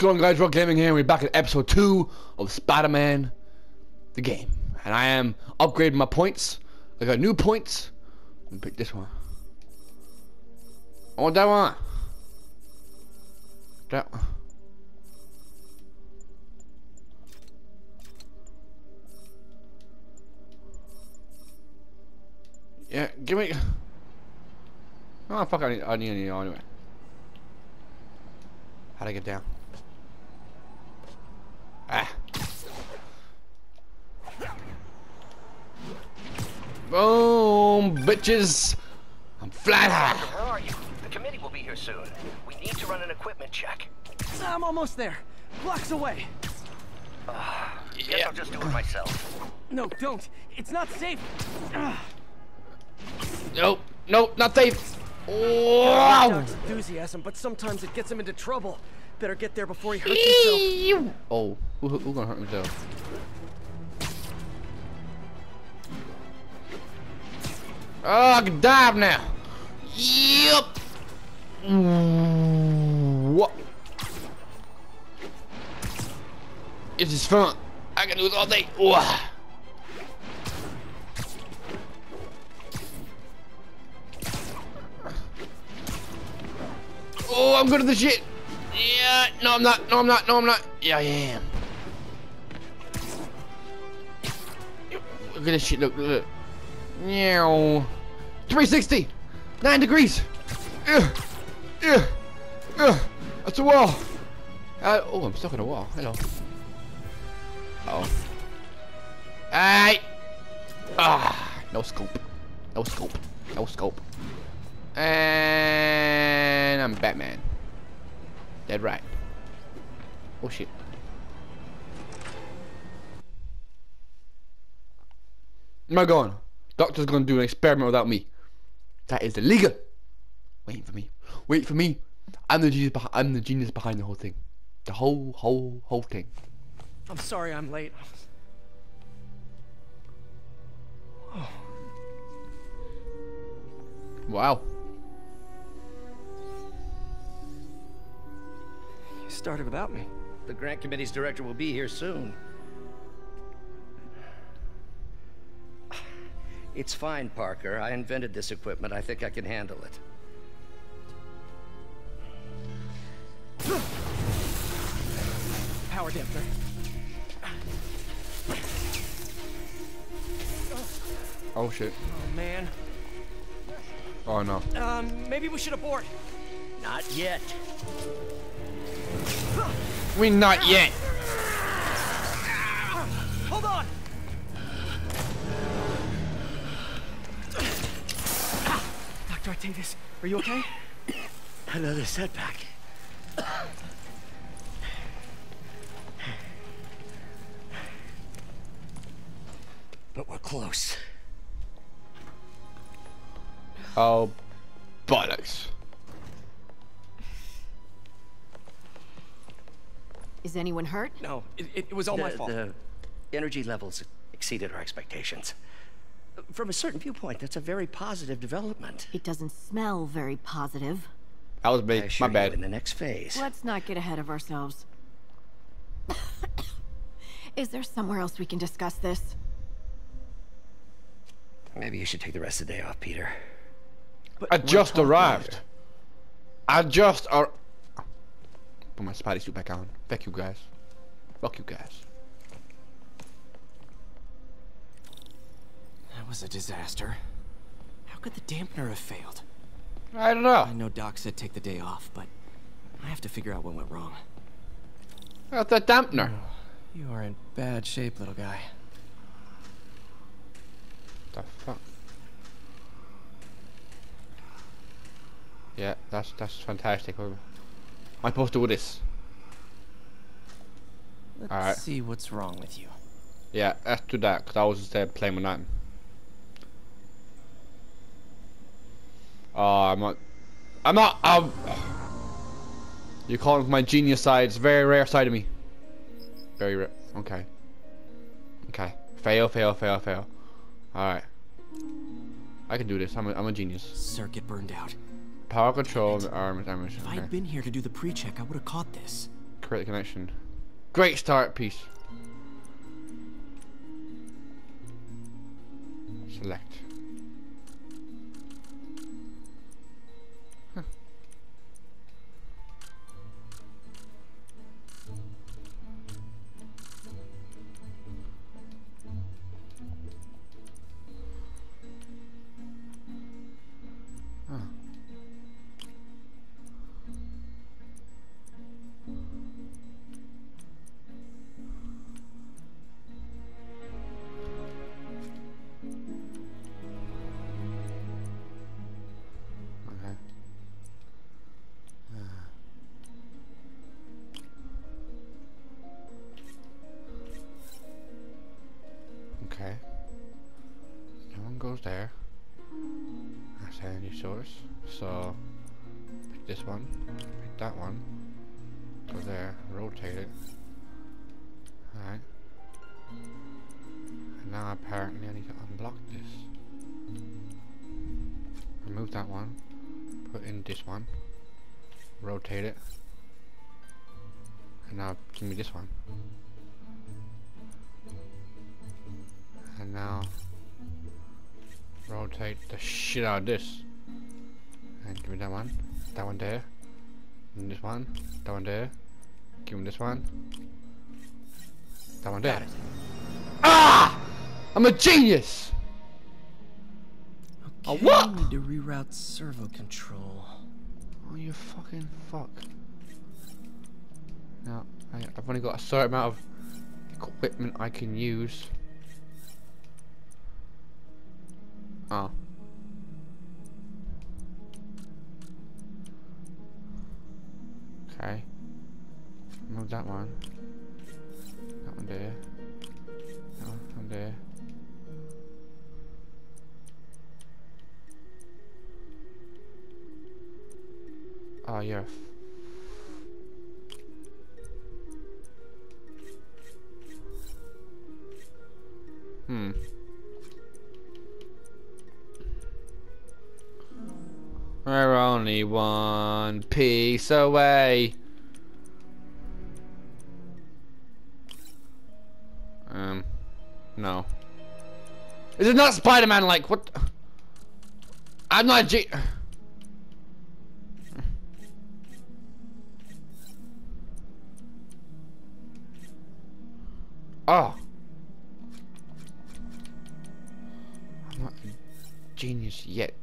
going on guys, Roc Gaming here, we're back at episode 2 of Spider-Man, the game. And I am upgrading my points. I got new points. Let me pick this one. I want that one. That one. Yeah, give me... Oh, fuck, I need, I need, I need anyway. How'd I get down? Ah. Boom, bitches. I'm flat high. Where are you? The committee will be here soon. We need to run an equipment check. I'm almost there. Blocks away. Guess I'll just do it myself. No, don't. It's not safe. Nope, nope, not safe. I Wow. like enthusiasm, but sometimes it gets him into trouble. Better get there before he hurts himself. Oh, who, who, who gonna hurt himself? Oh, ah, I can dive now. Yep. What? This is fun. I can do this all day. Wah. Oh, I'm good at this shit. Yeah, no, I'm not. No, I'm not. No, I'm not. Yeah, I am. Look at this shit. Look, look. Meow. 360. Nine degrees. Yeah. Yeah. Yeah. That's a wall. Uh, oh, I'm stuck in a wall. Hello. Uh oh. Hey. Ah. No scope. No scope. No scope. And I'm Batman. Dead right. Oh shit. Am I going? Doctor's gonna do an experiment without me. That is illegal. Wait for me. Wait for me. I'm the genius. I'm the genius behind the whole thing. The whole, whole, whole thing. I'm sorry I'm late. Wow. Started without me. The grant committee's director will be here soon. It's fine, Parker. I invented this equipment. I think I can handle it. Power dampener. Oh shit. Oh, man. Oh no. Um, maybe we should abort. Not yet. We not yet. Hold on. Dr. Octavius, are you okay? Another setback. But we're close. Oh, bollocks. Is anyone hurt? No, it, it, it was all my the, fault. the energy levels exceeded our expectations. From a certain viewpoint, that's a very positive development. It doesn't smell very positive. That was I me. assure My bad. in the next phase. Let's not get ahead of ourselves. Is there somewhere else we can discuss this? Maybe you should take the rest of the day off, Peter. But I just arrived. here. I just ar- Put my Spidey suit back on. Fuck you guys. Fuck you guys. That was a disaster. How could the dampener have failed? I don't know. I know Doc said take the day off, but I have to figure out what went wrong. That's the dampener. Oh, you are in bad shape, little guy. The fuck? Yeah, that's that's fantastic. I supposed to do this? Let's see what's wrong with you. Yeah, let's do that, because I was just uh, playing with nothing. Oh, I'm not... I'm not... Um, you're calling for my genius side. It's a very rare side of me. Very rare. Okay. Okay. Fail, fail, fail, fail. Alright. I can do this. I'm a, I'm a genius. Circuit burned out. Power control, arms, ammunition. If Okay. I'd been here to do the pre-check, I would have caught this. create a connection. Great start piece. Select. Now give me this one. And now rotate the shit out of this. And give me that one, that one there, and this one, that one there, give me this one, that one there. Ah! I'm a genius! A Okay, what? Need to reroute servo control. Oh, you fucking fuck. Now, I, I've only got a certain amount of equipment I can use. Oh. Okay. Move that one. That one there. That one there. Ah, oh, yeah. Hmm. We're only one piece away. Um, no. Is it not Spider-Man like, what? I'm not G- Oh. Not genius yet.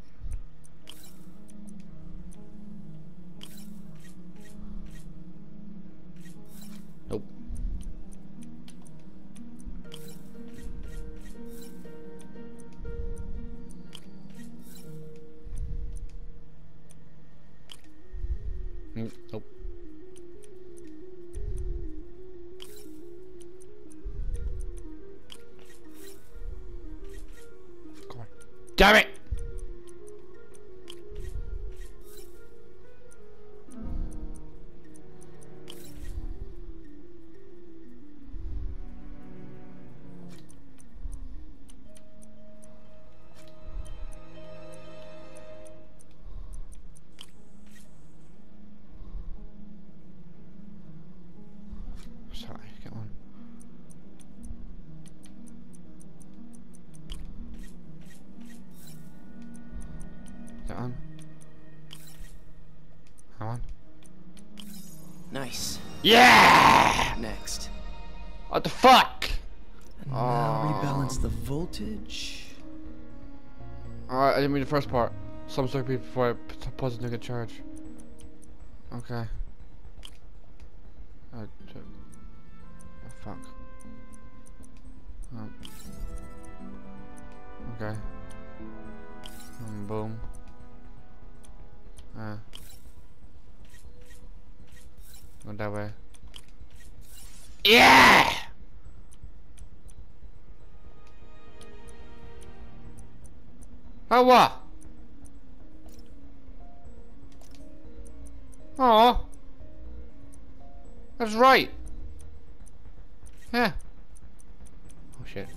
Yeah! Next. What the fuck? And now Aw. rebalance the voltage. Alright, I didn't mean the first part. Some circuit before I pause the nigga charge. Okay. Go that way. Yeah! Oh what? Oh. That's right. Yeah. Oh shit.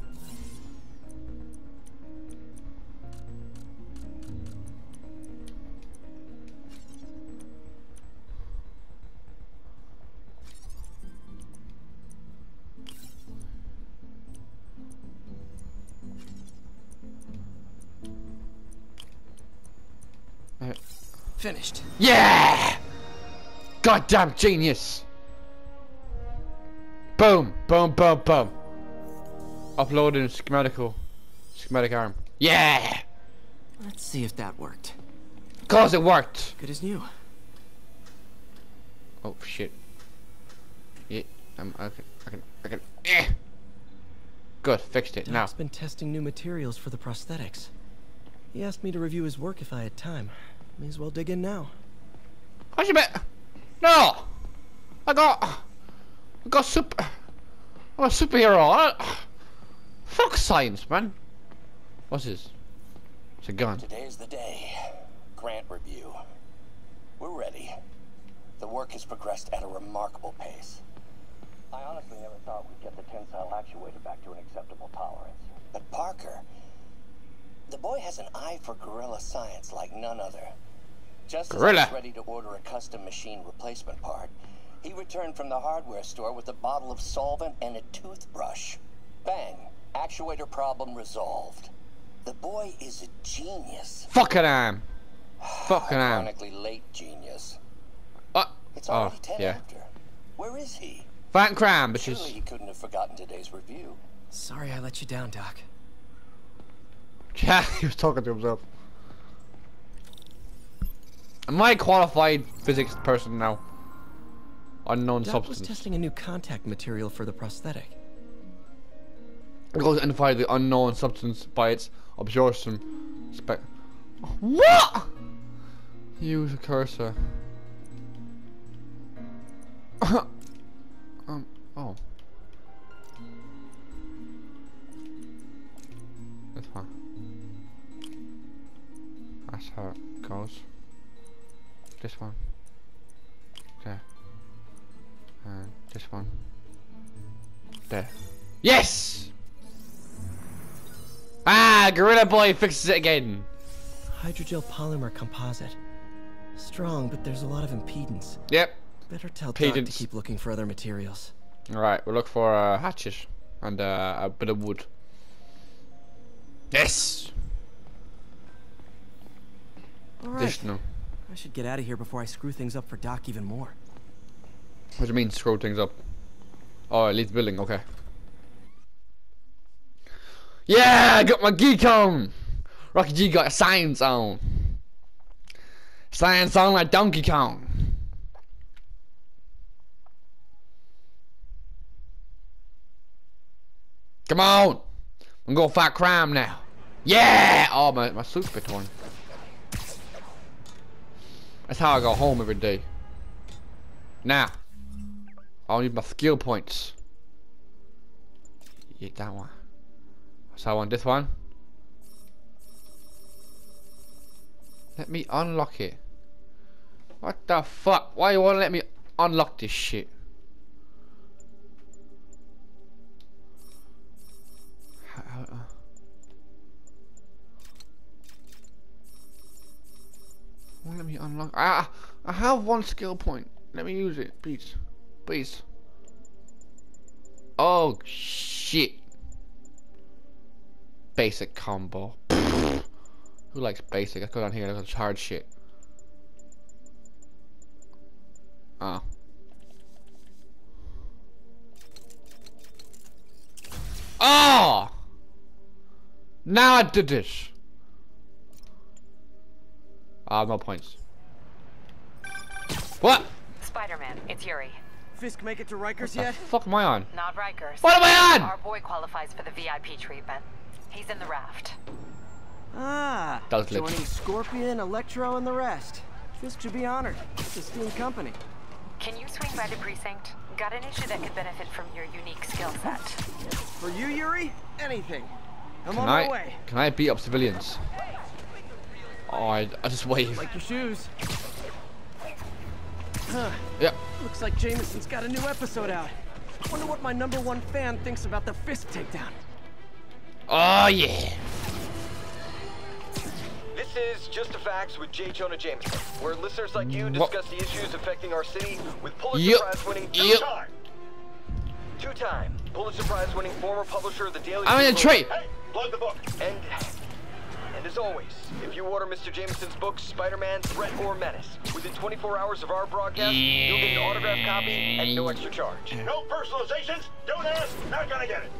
Yeah! Goddamn genius! Boom, boom, boom, boom. Uploading schematical, schematic arm. Yeah! Let's see if that worked. Cause it worked. Good as new. Oh shit. Yeah, I'm, I can, I can, I can. Eh. Good, fixed it now. Doc's been testing new materials for the prosthetics. He asked me to review his work if I had time. May as well dig in now. How's your bet? No! I got. I got super. I'm a superhero. I, fuck science, man. What's this? It's a gun. Today's the day. Grant review. We're ready. The work has progressed at a remarkable pace. I honestly never thought we'd get the tensile actuator back to an acceptable tolerance. But Parker, the boy has an eye for guerrilla science like none other. Just as I Gorilla. was ready to order a custom machine replacement part, he returned from the hardware store with a bottle of solvent and a toothbrush. Bang! Actuator problem resolved. The boy is a genius. Fucking am. Fucking am. Ironically late genius. What? It's Oh, already 10 yeah. after. Where is he? Fat cram, Surely he couldn't have forgotten today's review. Sorry I let you down, Doc. Yeah, he was talking to himself. Am I a qualified physics person now? Unknown Doc was testing a new contact material for the prosthetic. It goes identify the unknown substance by its absorption spec. What? Use a cursor. um. Oh. This one. That's how it goes. This one. Okay. And this one. There. Yes! Ah, Gorilla Boy fixes it again. Hydrogel polymer composite. Strong, but there's a lot of impedance. Yep. Better tell Doc to keep looking for other materials. Alright, we'll look for a hatchet and uh, a bit of wood. Yes! Alright, Additional. I should get out of here before I screw things up for Doc even more. What do you mean screw things up? Oh, it leads building, okay. Yeah, I got my geek on! Roccy G got a science on. Science on like Donkey Kong. Come on! I'm gonna fight crime now. Yeah! Oh, my, my suit's been torn. That's how I go home every day. Now. I need my skill points. Yeah, that one. So I want this one. Let me unlock it. What the fuck? Why you wanna let me unlock this shit? Let me unlock. Ah, I have one skill point. Let me use it, please, please. Oh shit! Basic combo. Who likes basic? Let's go down here. Let's hard shit. Oh. Oh! Now I did this. Ah, no points. What? Spider-Man, it's Yuri. Fisk make it to Rikers The yet? fuck am I on? Not Rikers. What am I on? Our boy qualifies for the VIP treatment. He's in the raft. Ah, That was glitch. joining Scorpion, Electro, and the rest. Fisk should be honored. It's a steam company. Can you swing by the precinct? Got an issue that could benefit from your unique skill set. For you, Yuri, anything. I'm Can on I? my way. Can I beat up civilians? Oh, I, I just wave. Like your shoes. Huh. Yep. Looks like Jameson's got a new episode out. Wonder what my number one fan thinks about the Fisk takedown. Oh yeah. This is Just the Facts with J. Jonah Jameson, where listeners like you What? discuss the issues affecting our city with Pulitzer Yep. Prize winning Yep. two-time, two-time Pulitzer Prize winning former publisher of the Daily I'm in a Bugle tree. Hey, plug the book. And And as always, if you order Mr. Jameson's book, Spider-Man Threat or Menace, within 24 hours of our broadcast, you'll get an autographed copy at no extra charge. No personalizations. Don't ask. Not gonna get it.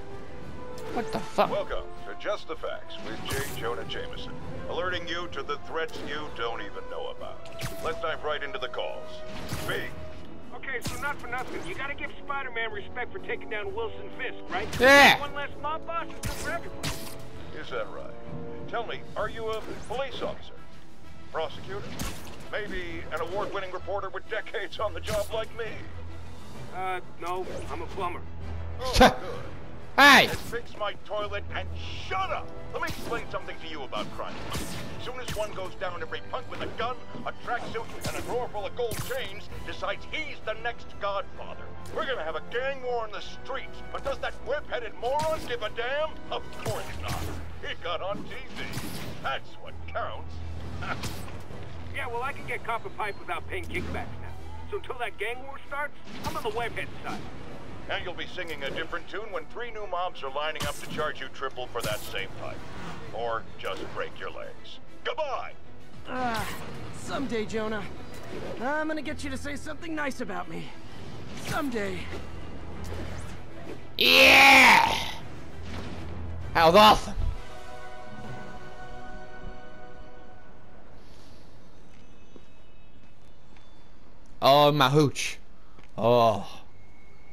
What the fuck? Welcome to Just the Facts with J. Jonah Jameson, alerting you to the threats you don't even know about. Let's dive right into the calls. B. Okay, so not for nothing. You gotta give Spider-Man respect for taking down Wilson Fisk, right? Yeah. One less mob boss is good for everyone. Is that right? Tell me, are you a police officer? Prosecutor? Maybe an award-winning reporter with decades on the job like me? Uh, no, I'm a plumber. Oh, good. Hey! Fix my toilet and shut up! Let me explain something to you about crime. As soon as one goes down, every punk with a gun, a tracksuit, and a drawer full of gold chains decides he's the next godfather. We're gonna have a gang war in the streets, but does that whip-headed moron give a damn? Of course not. He got on TV. That's what counts. Yeah, well, I can get copper pipe without paying kickbacks now. So until that gang war starts, I'm on the webhead side. And you'll be singing a different tune when three new mobs are lining up to charge you triple for that same pipe. Or just break your legs. Goodbye! Ah, someday, Jonah. I'm gonna get you to say something nice about me. Someday. Yeah! That was awesome. Oh, my hooch. Oh,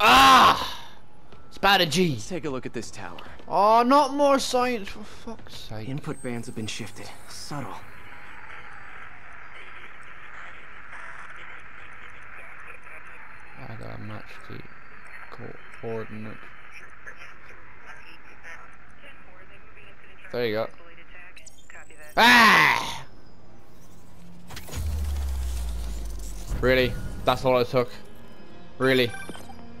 Ah! Spider G. Let's take a look at this tower. Oh, not more science, for fuck's sake. Input bands have been shifted. Subtle. I gotta match the co coordinates. There you go. Ah! Really? That's all it took? Really?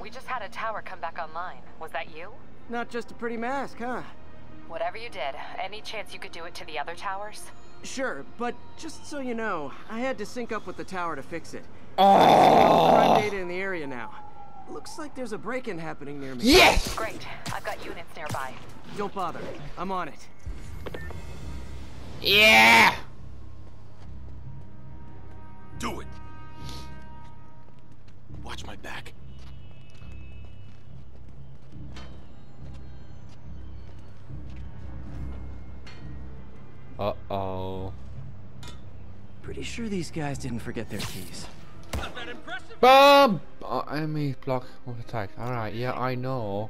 We just had a tower come back online. Was that you? Not just a pretty mask, huh? Whatever you did, any chance you could do it to the other towers? Sure, but just so you know, I had to sync up with the tower to fix it. Oh! Crime data in the area now. Looks like there's a break-in happening near me. Yes! Great. I've got units nearby. Don't bother. I'm on it. Yeah! Do it! Watch my back. Uh-oh. Pretty sure these guys didn't forget their keys. Bomb! Oh, enemy block of attack. Alright, yeah, I know.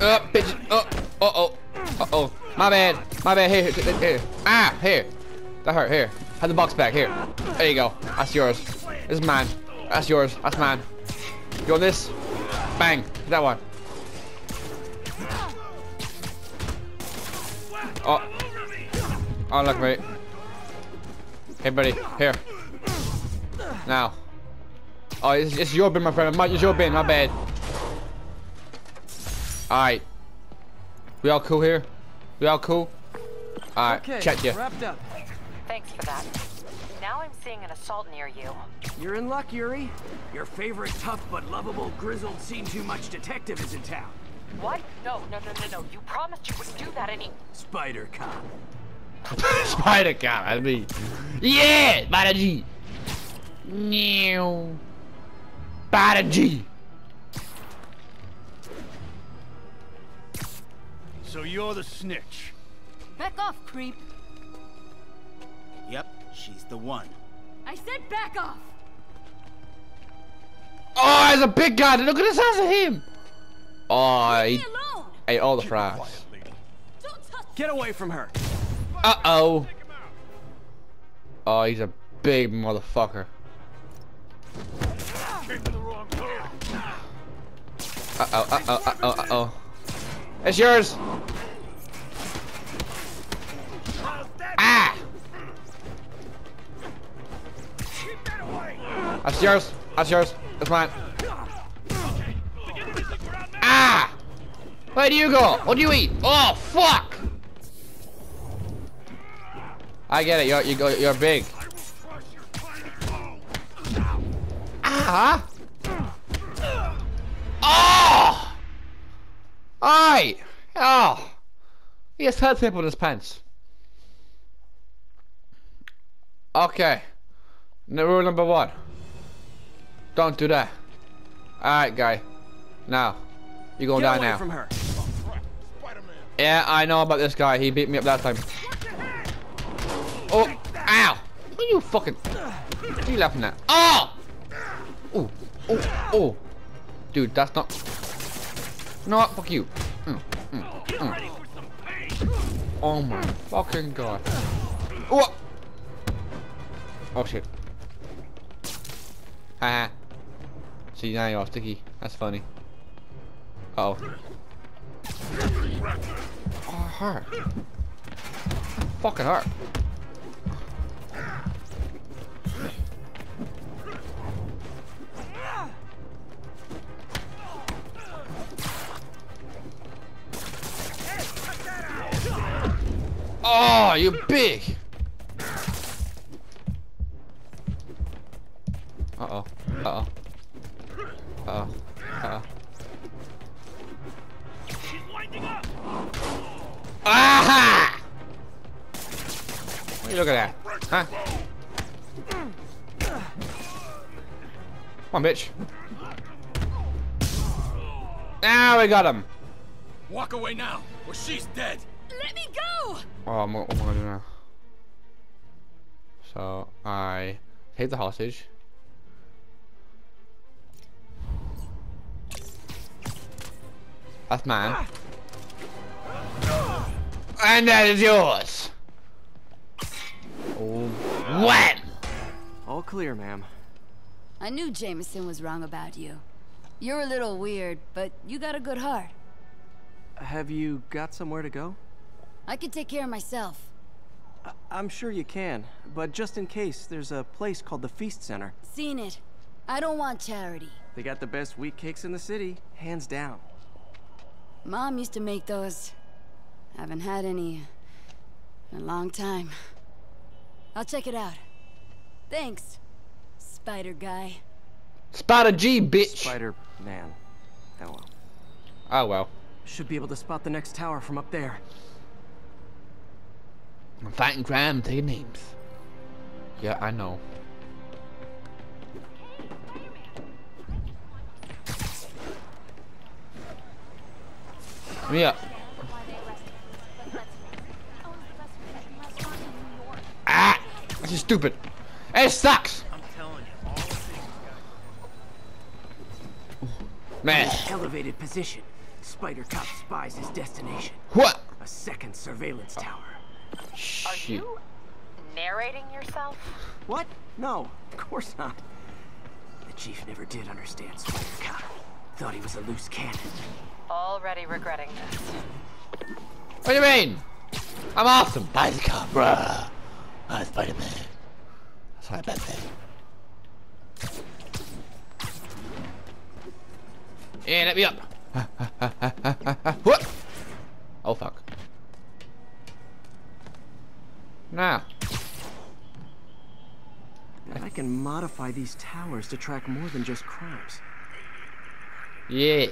Uh, bitch. Uh, uh oh. Uh oh. My bad. My bad. Here, here, here. Ah, here. That hurt. Here. Have the box back. Here. There you go. That's yours. This is mine. That's yours. That's mine. You want this? Bang. That one. Oh, look, mate. Hey, buddy. Here. Now. Oh, it's, it's your bin, my friend. My- It's your bin. My bad. Alright. We all cool here? We all cool? Alright, Okay, check you. wrapped up. Thanks for that. Now I'm seeing an assault near you. You're in luck, Yuri. Your favorite tough but lovable, grizzled, seen too much detective is in town. What? No, no, no, no, no. You promised you wouldn't do that any- Spider Cop. Spider Cop, that's me. Yeah! Spider G! Meow. Spider G! So you're the snitch. Back off, creep. Yep, she's the one. I said back off! Oh, there's a big guy. Look at the size of him. Oh, he ate all the fries. Get away from her. Uh oh. Oh, he's a big motherfucker. Uh oh, uh oh, uh oh, uh oh. It's yours. Ah! That's yours. That's yours. That's mine. Ah! Where do you go? What do you eat? Oh, fuck! I get it. You're you go. You're big. Ah! Oh! Alright! Oh! He has head tape in his pants. Okay. No, rule number one. Don't do that. Alright, guy. Now. You're going down now. her. Yeah, I know about this guy. He beat me up that time. Oh! Ow! What are you fucking... What are you laughing at? Oh! Oh! Oh! Oh! Dude, that's not... No, fuck you. Mm, mm, mm. Oh my fucking god. Oh! Oh shit. Haha. See, now you're all sticky. That's funny. Uh oh. Oh, hurt. Fucking hurt. Oh, you big. Uh oh. Uh oh. Uh oh. Uh oh. Aha! Looking at? Huh? Come on, bitch. Now we got him. Walk away now, or she's dead. Let me go! Oh, I'm, what am I gonna do now? So I take the hostage. That's mine. And that is yours. Wham! All clear, ma'am. I knew Jameson was wrong about you. You're a little weird, but you got a good heart. Have you got somewhere to go? I can take care of myself. I I'm sure you can, but just in case, there's a place called the Feast Center. Seen it. I don't want charity. They got the best wheat cakes in the city, hands down. Mom used to make those. Haven't had any in a long time. I'll check it out. Thanks, Spider Guy. Spider G, bitch. Spider Man. Oh well. Oh well. Should be able to spot the next tower from up there. I'm fighting crime, taking names. Yeah, I know. Me up. Ah! Is stupid. It sucks! I'm telling you, Man. Elevated position. Spider Cop spies his destination. What? A second surveillance tower. Are you narrating yourself? What? No, of course not. The chief never did understand Spider Cop. Thought he was a loose cannon. Already regretting this. What do you mean? I'm awesome. Spider Cop, bruh. I'm Spider-Man. That's why I'm Batman. Yeah, let me up. what? Oh fuck. Now. Bet I can modify these towers to track more than just crimes. Yeah.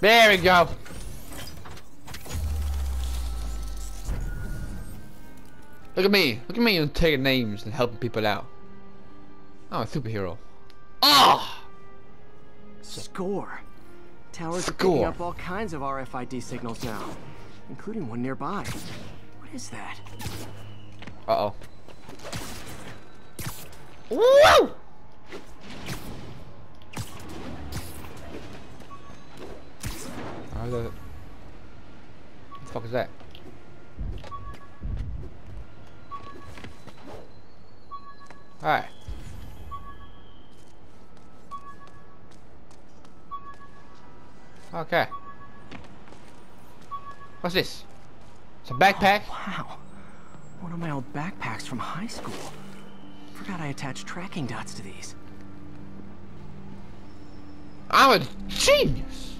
There we go. Look at me. Look at me taking names and helping people out. I'm a superhero. Ah! Score. Towers are picking up all kinds of RFID signals now, including one nearby. What is that? Uh oh. Woo! Oh, the... What the fuck is that? Alright. Okay. What's this? It's a backpack? Wow. One of my old backpacks from high school. Forgot I attached tracking dots to these. I'm a genius!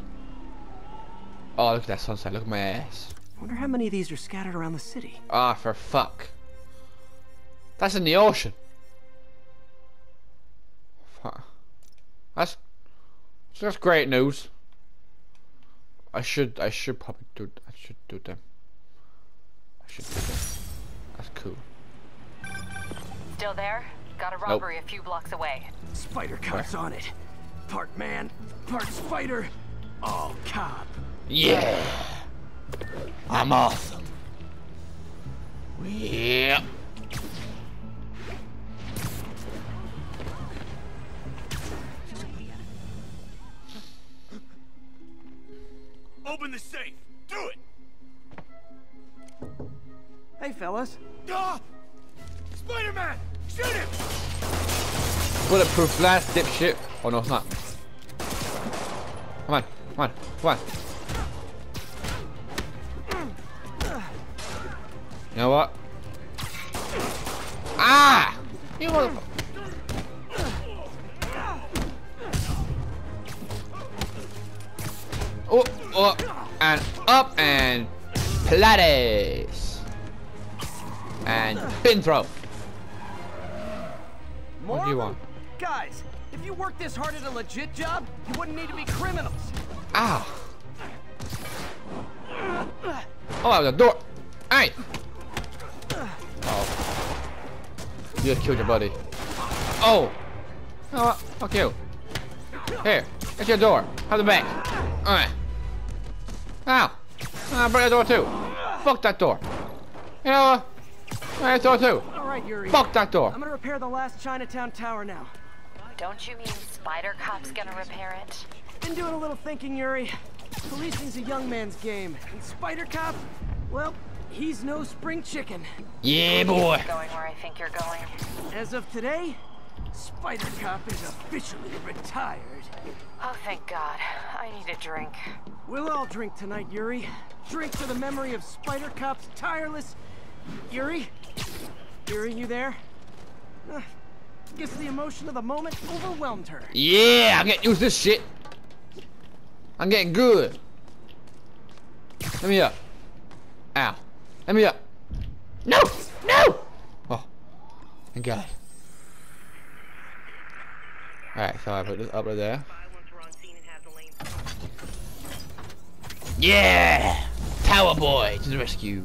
Oh, look at that sunset. Look at my ass. Wonder how many of these are scattered around the city. Ah, for fuck. That's in the ocean. That's great news. I should I should probably do I should do them. I should do them. That's cool. Still there? Got a robbery a few blocks away. Spider Cop's on it. Part man, part spider, all cop. Yeah. I'm awesome. Yeah. Open the safe. Do it. Hey, fellas. Ah! Spider-Man! Shoot him! Bulletproof glass, dipshit. Oh no, it's not. Come on, come on, come on. You know what? Ah! You motherfucker. Oh, oh, and up and Pilates. And pin throw. What do you want? Guys, if you worked this hard at a legit job, you wouldn't need to be criminals. Ow. Oh, that was a door. Hey. Oh. You just killed your buddy. Oh. Know? Fuck you. Here. It's your door. Have the back. Alright. Ow. Ah, break the door too. Fuck that door. You know what? Break the door too. All right, Yuri. Fuck that door. I'm gonna repair the last Chinatown tower now. Don't you mean Spider Cop's gonna repair it? Been doing a little thinking, Yuri. Policing's a young man's game, and Spider Cop, well, he's no spring chicken. Yeah, boy. Going where I think you're going. As of today, Spider Cop is officially retired. Oh, thank God. I need a drink. We'll all drink tonight, Yuri. Drink to the memory of Spider Cop's tireless. Yuri? Yuri, you there? Uh, guess the emotion of the moment overwhelmed her. Yeah, I'm getting used to this shit. I'm getting good. Let me up. Ow. Let me up. No! No! Oh. Thank God. Alright, so I put this up right there. Yeah! Tower Boy to the rescue.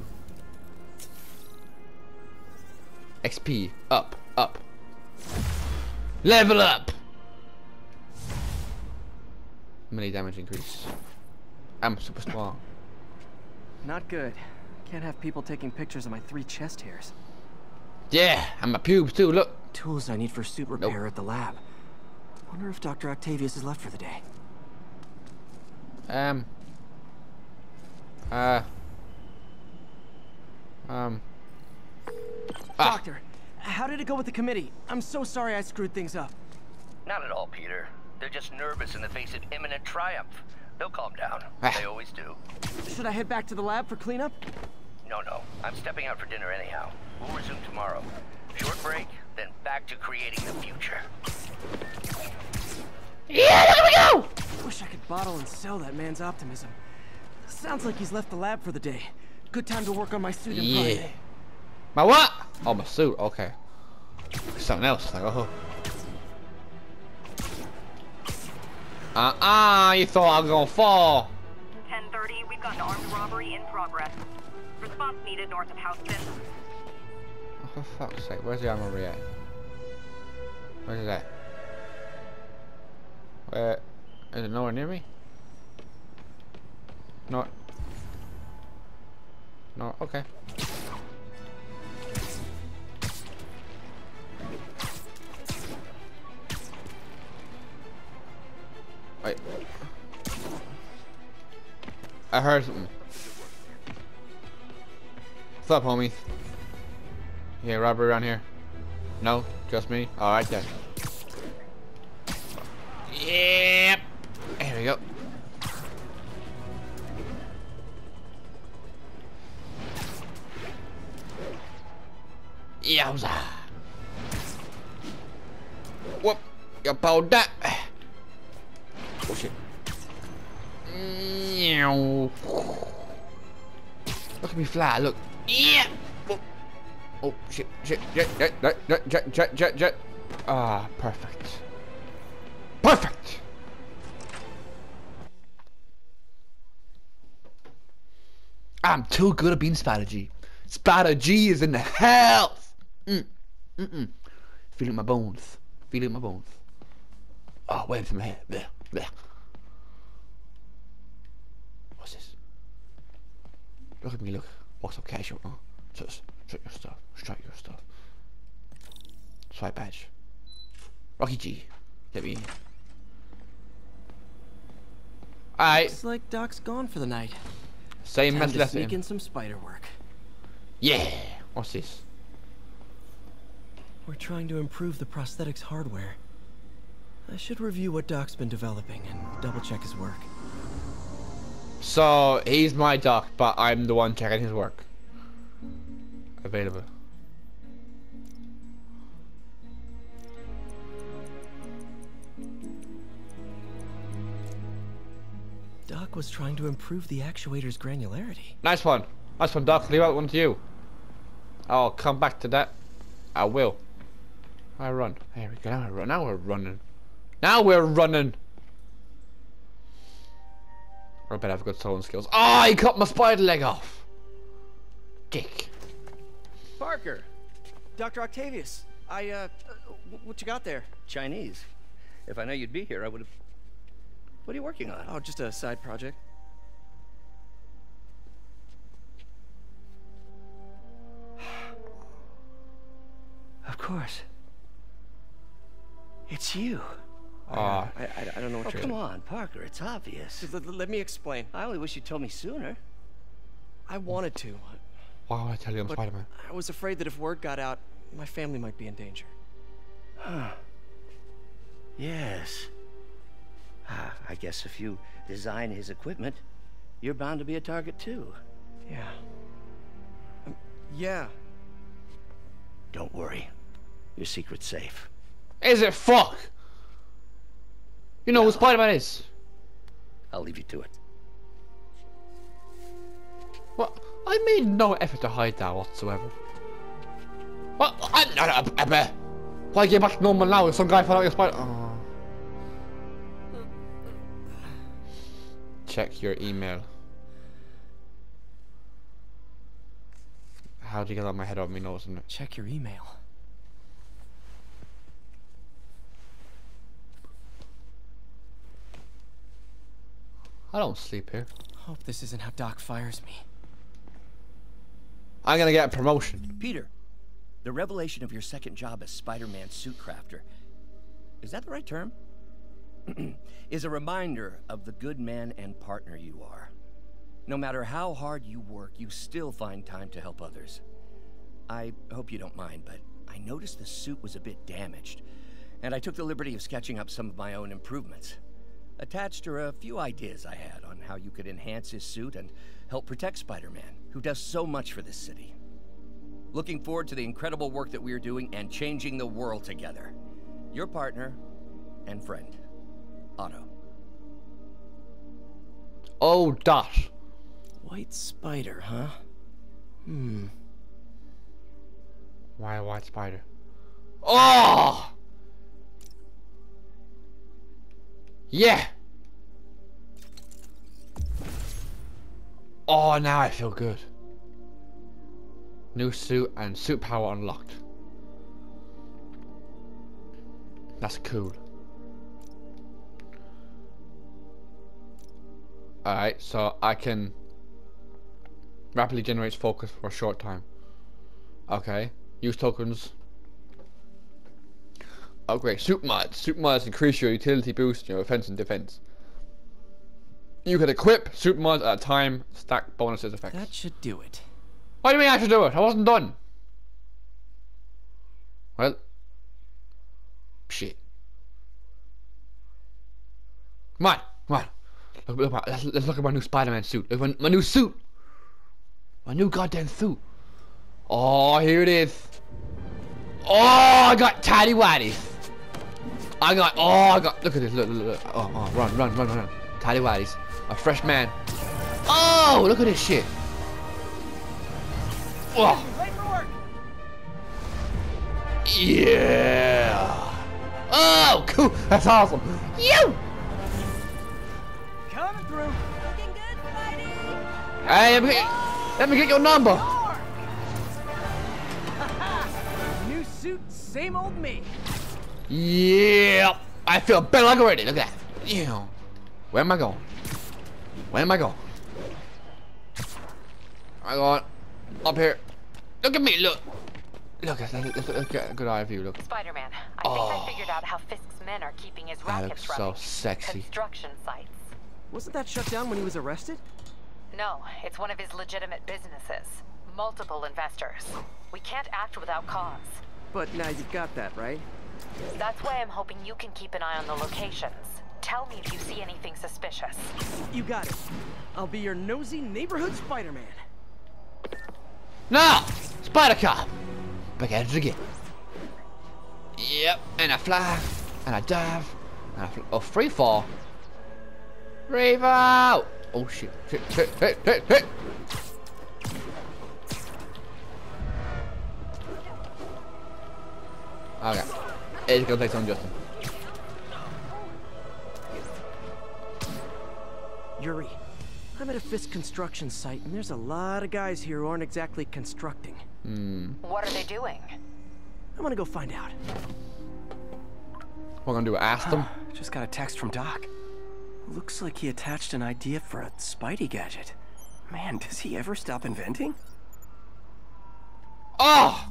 XP. Up. Up. Level up! Melee damage increase. I'm super strong. Not good. Can't have people taking pictures of my three chest hairs. Yeah, and my pubes too, look. Tools I need for suit repair at the lab. Wonder if Dr. Octavius is left for the day. Um. Uh. Um. Ah. Doctor, how did it go with the committee? I'm so sorry I screwed things up. Not at all, Peter. They're just nervous in the face of imminent triumph. They'll calm down. Ah. They always do. Should I head back to the lab for cleanup? No, no. I'm stepping out for dinner anyhow. We'll resume tomorrow. Short break, then back to creating the future. Yeah, there we go! Wish I could bottle and sell that man's optimism. Sounds like he's left the lab for the day. Good time to work on my suit in Yeah. private. My what? Oh, my suit. Okay. Something else. Like, oh. Uh-uh, you thought I was gonna fall. 1030, we've got an armed robbery in progress. Response needed north of House Fifth. Oh, for fuck's sake, where's the armory at? Where's it at? Where? Is it nowhere near me? No. No, okay. Wait. I heard something. What's up, homies? Yeah, robbery around here? No? Just me? Alright then. Yep. Here we go. Yowza. Whoop. Pulled that. Oh shit. Look at me fly, look. Yeah. Oh, oh shit, shit, jet, jet, jet, jet, jet, jet, jet. Ah, perfect. Perfect! I'm too good at being Spider G. Spider G is in the house! Mm. Mm -mm. Feel it in my bones. Feel it in my bones. Oh, in my head. Blech, blech. What's this? Look at me, look. Walk so casual, huh? Just straight your stuff. Straight your stuff. Swipe badge. Roccy G. Let me. Alright. Looks like Doc's gone for the night. Same mess to left sneak in. in some spider work. Yeah. What's this? We're trying to improve the prosthetics hardware. I should review what Doc's been developing and double check his work. So he's my doc, but I'm the one checking his work. Available. Doc was trying to improve the actuator's granularity. Nice one. Nice one, Doc. Leave out one to you. I'll come back to that. I will. I run. There we go. Now we're, run. now we're running. Now we're running. I bet I've got stolen skills. Oh, he cut my spider leg off. Dick. Parker, Dr. Octavius, I, uh, what you got there? Chinese. If I know you'd be here, I would have. What are you working on? Oh, just a side project. Of course. It's you. Ah. I, I, I don't know what Oh, you're... come on, Parker. It's obvious. Let, let me explain. I only wish you'd told me sooner. I wanted to, Why would I tell you I'm Spider-Man? I was afraid that if word got out, my family might be in danger. Huh. Yes. Ah, I guess if you design his equipment, you're bound to be a target too. Yeah. Um, yeah. Don't worry. Your secret's safe. Is it fuck? You know who Spider-Man is? I'll leave you to it. What? I made no effort to hide that whatsoever. What? I'm not a, a. Why get back to normal now if some guy found out your spider? Oh. Check your email. How'd you get out my head out of me it? Check your email. I don't sleep here. Hope this isn't how Doc fires me. I'm gonna get a promotion. Peter, the revelation of your second job as Spider-Man suit crafter, is that the right term? is a reminder of the good man and partner you are. No matter how hard you work, you still find time to help others. I hope you don't mind, but I noticed the suit was a bit damaged, and I took the liberty of sketching up some of my own improvements. Attached are a few ideas I had on how you could enhance his suit and help protect Spider-Man, who does so much for this city. Looking forward to the incredible work that we are doing and changing the world together. Your partner and friend, Otto. Oh, Dot. White spider, huh? Hmm. Why a white spider? Oh! Yeah! Oh, now I feel good. New suit and suit power unlocked. That's cool. Alright, so I can rapidly generates focus for a short time. Okay. Use tokens. Oh, Upgrade. Super mods. Super mods increase your utility boost, your offense and defense. You can equip super mods at a time, stack bonuses effects. That should do it. What do you mean I should do it? I wasn't done. Well. Shit. Come on, come on. Look, look, my- let's, let's look at my new Spider-Man suit. Look, my, my new suit. My new goddamn suit. Oh, here it is. Oh, I got tatty waddies. I got, oh, I got, look at this, look, look, look. Oh, oh, run, run, run, run, run. Tatty waddies. A fresh man. Oh, look at this shit. Oh. Late for work. Yeah. Oh, cool. That's awesome. You. Coming through. Looking good, Spidey. Hey, let me, let me get your number. New suit, same old me. Yeah. I feel better like already. Look at that. Yeah. Where am I going? Where am I going? Oh I going up here. Look at me. Look. Look at look, look, look at a good eye view. Look. Spider-Man, I Oh. think I figured oh. out how Fisk's men are keeping his That rackets looks so running. sexy. Construction sites. Wasn't that shut down when he was arrested? No, it's one of his legitimate businesses. Multiple investors. We can't act without cause. But now you've got that, right? That's why I'm hoping you can keep an eye on the locations. Tell me if you see anything suspicious. You got it. I'll be your nosy neighborhood Spider-Man. No! Spider Cop! Back at it again. Yep, and I fly, and I dive, and I fl oh, free fall. Free fall! Oh shit, shit, shit, shit, shit, shit! Okay, it's gonna take some adjusting. Yuri, I'm at a Fisk construction site, and there's a lot of guys here who aren't exactly constructing. Hmm. What are they doing? I'm gonna go find out. What gonna do? Ask them? Just got a text from Doc. Looks like he attached an idea for a Spidey gadget. Man, does he ever stop inventing? Oh!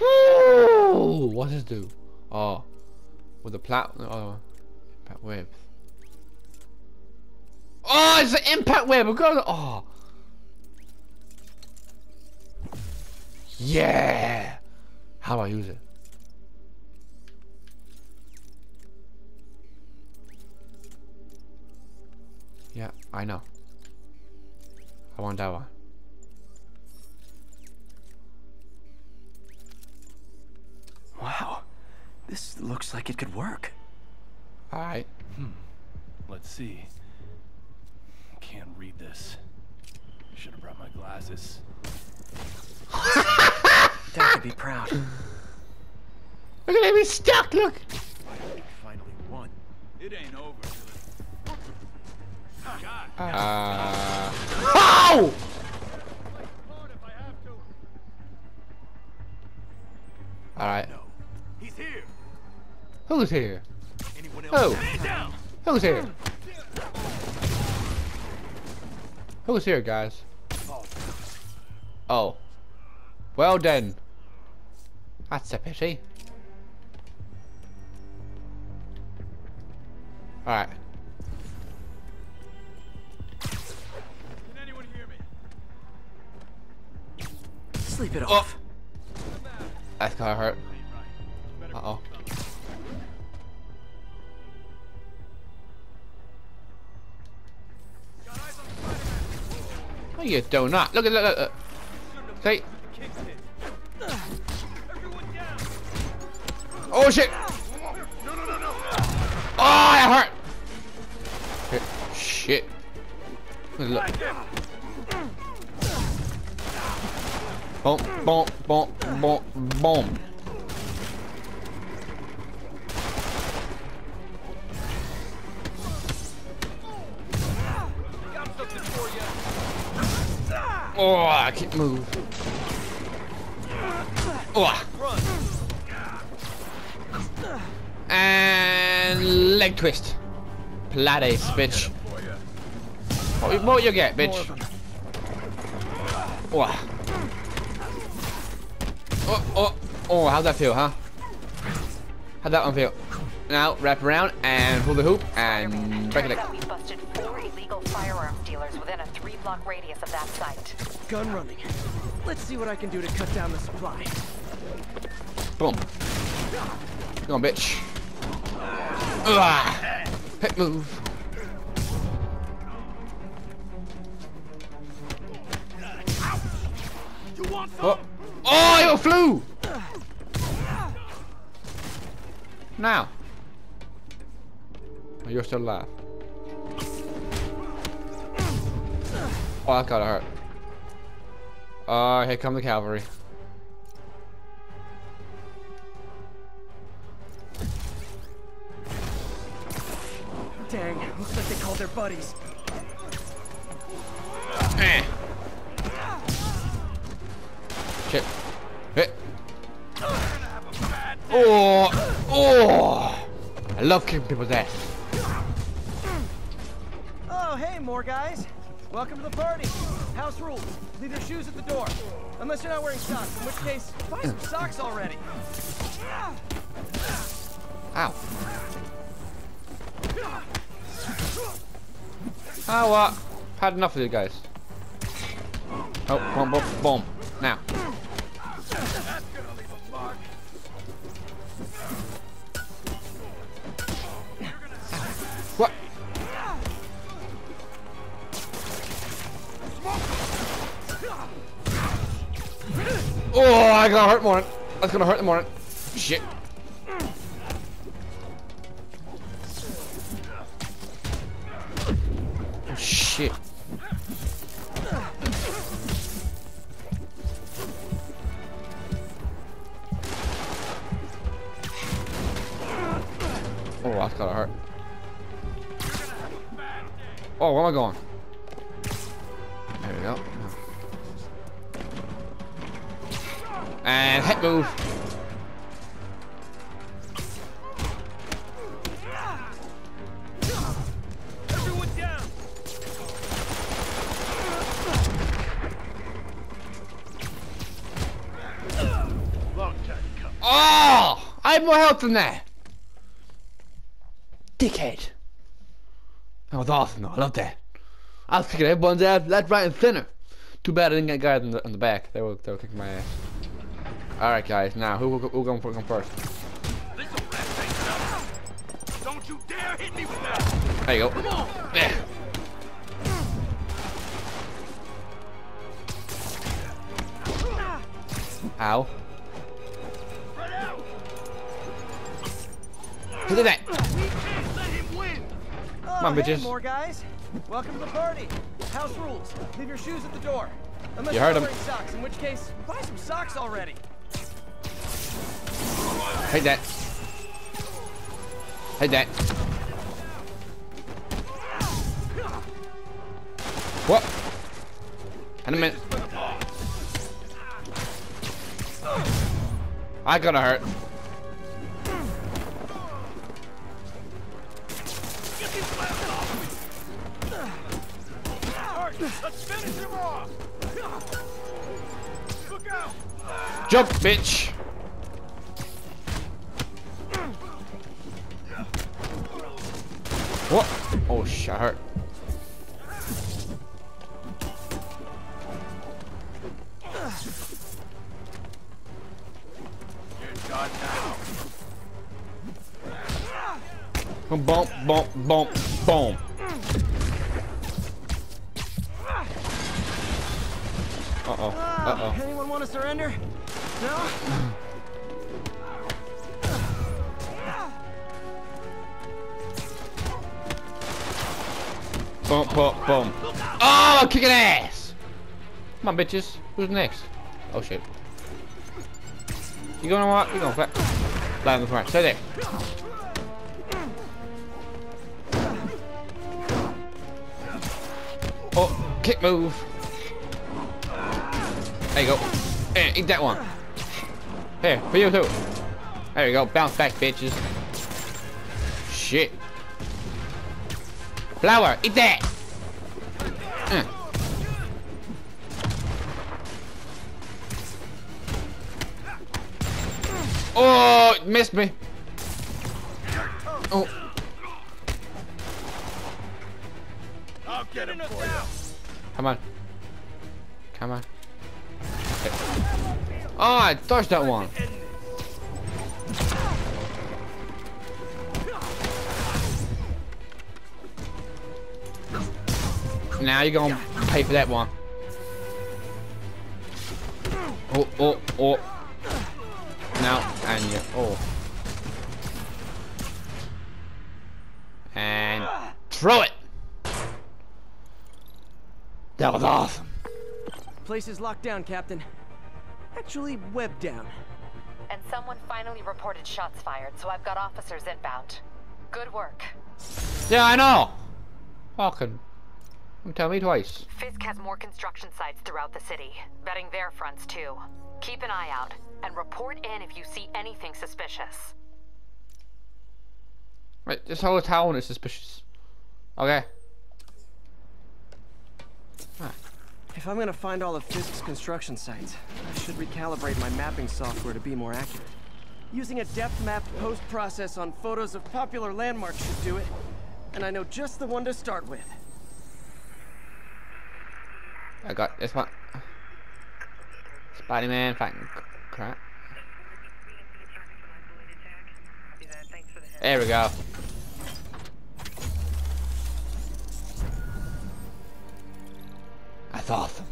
Woo! What does it do? Oh. With the plat. Oh. Impact web. Oh, it's an impact web. We're going. Oh. Yeah. How do I use it? Yeah, I know. I want that one. Wow. This looks like it could work. Alright. Hmm. Let's see. Can't read this. Should have brought my glasses. Dad could be proud. Look at him, he's stuck, look! Finally won. It ain't over. Uh. Oh! Alright. He's here. Who's here? Who? else? Man down. Who's here? Who's here, guys? Oh. Well then. That's a pity. Alright. Sleep it Oh. off. That's kinda hurt. Uh oh. No, you do not. Look at look, look, look. See? Oh shit! Oh, that hurt! Shit. Shit. Look. Boom, boom, boom, boom, boom. Oh, I can't move. Oh. And leg twist. Pilates, bitch. What, what you get, bitch? Wow. Oh, oh, oh, how'd that feel, huh? How'd that one feel? Now, wrap around and pull the hoop and break it. We busted four illegal firearms dealers within a three-block radius of that site. Gun running. Let's see what I can do to cut down the supply. Boom. Come on, bitch. Ah. Hit move. Oh, oh you flew! Now. You're still alive. Oh, that gotta hurt. Oh, here come the cavalry. Dang, looks like they called their buddies. Eh. Shit. Hit. Oh, oh! I love kicking people's ass. Oh, hey, more guys. Welcome to the party. House rules. Leave your shoes at the door. Unless you're not wearing socks, in which case, buy some socks already. Ow. Ah, oh, what? Had enough of you guys. Oh, boom, boom, boom. Now. Oh, I got hurt more. That's gonna hurt the more. Shit. Oh, shit. Oh, that's gotta hurt. Oh, where am I going? I have more health than that. Dickhead. That was awesome though. I love that. I was kicking everyone's ass left, right, and center. Too bad I didn't get guys in the, in the back. They were, they were kicking my ass. Alright guys, now who will who going for, going first? This'll wrap things up. Don't you dare hit me with that! There you go. Come on! Yeah. Ow. Who did that? We can't let him win! Oh, Come on, hey, bitches. more guys. Welcome to the party. House rules. Leave your shoes at the door. Unless You are heard not him. socks, in which case, buy some socks already. Hey that. Hey that. What? In a minute. I gotta hurt. Jump, bitch. What? Oh shit, I hurt. You're done now. Boom. Uh-oh, uh-oh. Anyone want to surrender? Boom, boom, boom. Oh, kicking ass! Come on, bitches. Who's next? Oh, shit. You gonna what? You gonna flat? Flat on the front. Stay there. Oh, kick move. There you go. Eat that one. Here, for you too. There you go. Bounce back, bitches. Shit. Flower, eat that. Uh. Oh, it missed me. I dodged that one. Now you're gonna pay for that one. Oh, oh, oh. Now, and you. Oh. And throw it. That was awesome. Place is locked down, Captain. Actually, web down. And someone finally reported shots fired, so I've got officers inbound. Good work. Yeah, I know. Fucking. Don't tell me twice. Fisk has more construction sites throughout the city, betting their fronts too. Keep an eye out, and report in if you see anything suspicious. Right, this whole town is suspicious. Okay. Ah. If I'm gonna find all of Fisk's construction sites, I should recalibrate my mapping software to be more accurate. Using a depth map post-process on photos of popular landmarks should do it, and I know just the one to start with. I got this one. Spider-Man fighting crap. There we go. That's awesome.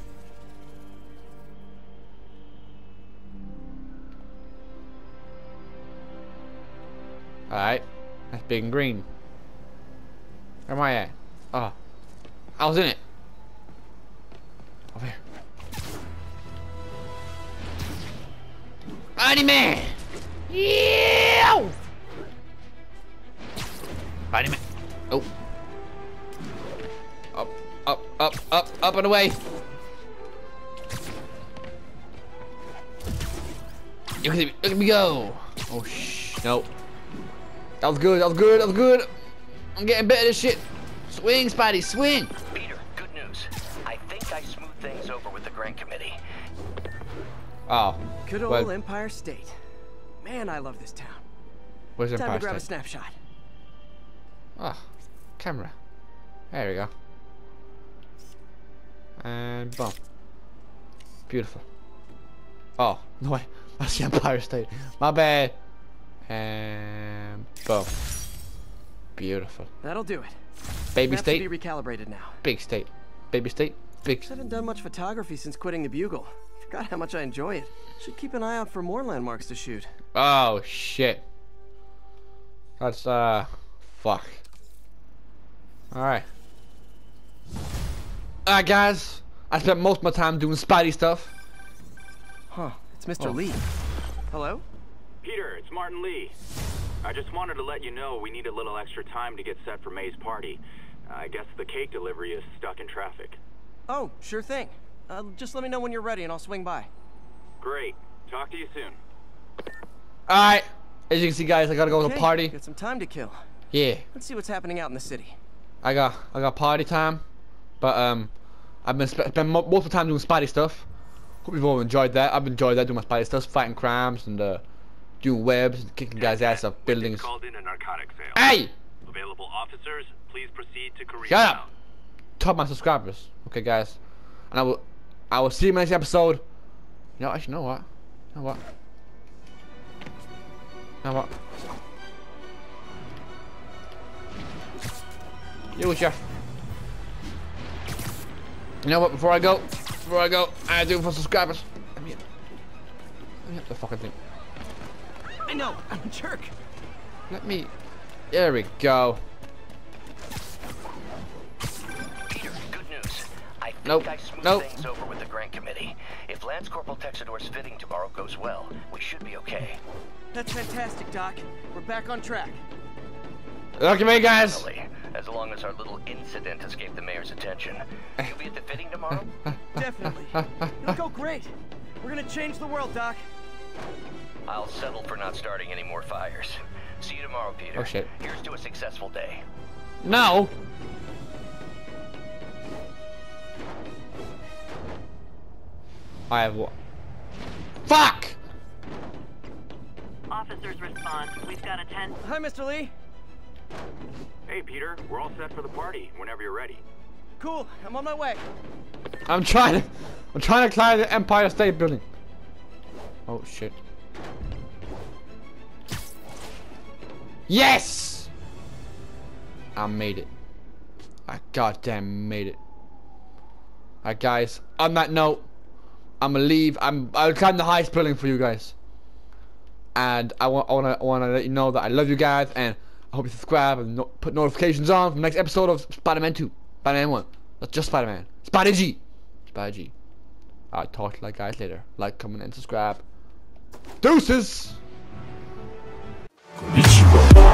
Alright. That's big and green. Where am I at? Oh. I was in it. Over here. Mighty Man! Yeah! Mighty Man. Oh. Up, up, up, up, up and away. Look at me, look at me go. Oh, shh. Nope. That was good, that was good, that was good. I'm getting better at this shit. Swing, Spidey, swing. Peter, good news. I think I smoothed things over with the grant committee. Oh. Good old well, Empire State. Man, I love this town. Where's Time Empire to grab a snapshot. Ah, camera. There we go. And boom. Beautiful. Oh, no way. That's the Empire State. My bad. And boom. Beautiful. That'll do it. Baby Maps state. be recalibrated now. Big state. Baby state. Big. I Haven't done much photography since quitting the Bugle. Forgot how much I enjoy it. Should keep an eye out for more landmarks to shoot. Oh shit. That's uh, fuck. All right. All right, guys. I spent most of my time doing Spidey stuff. Huh? It's Mr. Oh. Li. Hello? Peter, it's Martin Li. I just wanted to let you know we need a little extra time to get set for May's party. I guess the cake delivery is stuck in traffic. Oh, sure thing. Uh, just let me know when you're ready and I'll swing by. Great. Talk to you soon. All right. As you can see, guys, I gotta go to Okay, the party. Got some time to kill. Yeah, Let's see what's happening out in the city. I got I got party time, but um, I've been sp spent most of the time doing Spidey stuff. Hope you've all enjoyed that. I've enjoyed that doing my Spidey stuff, fighting crimes and uh, doing webs and kicking guys' ass off buildings. Called in a narcotic sale. Hey! Available officers, please proceed to Korea. Shut up! Top my subscribers, okay, guys. And I will I will see you in the next episode. You know, actually, you know what? You know what? You know what? You with ya. You know what? Before I go, before I go, I do it for subscribers. Let me, let me hit the fucking thing. I know, I'm a jerk. Let me. There we go. Peter, good news. I think Nope. I smoothed Nope. things over with the grant committee. If Lance Corporal Texador's fitting tomorrow goes well, we should be okay. That's fantastic, Doc. We're back on track. Look at me, guys. Finally, as long as our little incident escaped the mayor's attention. You'll be at the fitting tomorrow? Definitely. It'll go great. We're gonna change the world, Doc. I'll settle for not starting any more fires. See you tomorrow, Peter. Oh, shit. Here's to a successful day. No. I have what? Fuck! Officers respond. We've got a 10. Hi, Mr. Li. Hey, Peter, we're all set for the party whenever you're ready. Cool, I'm on my way. I'm trying to, I'm trying to climb the Empire State Building. Oh shit. Yes! I made it. I goddamn made it. Alright guys, on that note, I'm gonna leave. I'm I'll climb the highest building for you guys. And I want I wanna I wanna let you know that I love you guys and I hope you subscribe and no put notifications on for the next episode of Spider-Man 2. Spider-Man 1. That's just Spider-Man. Spider G. Spider G. I'll talk to you guys later. Like, comment, and subscribe. Deuces! Konnichiwa.